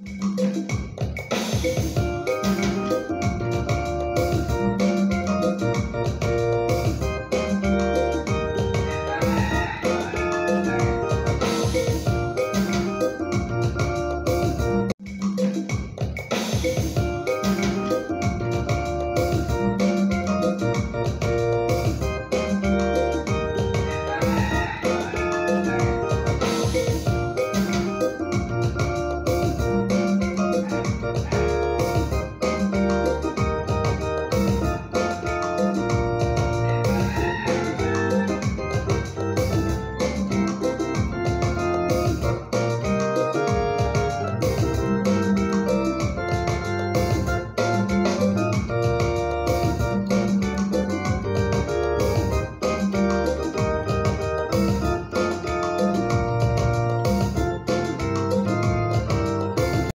you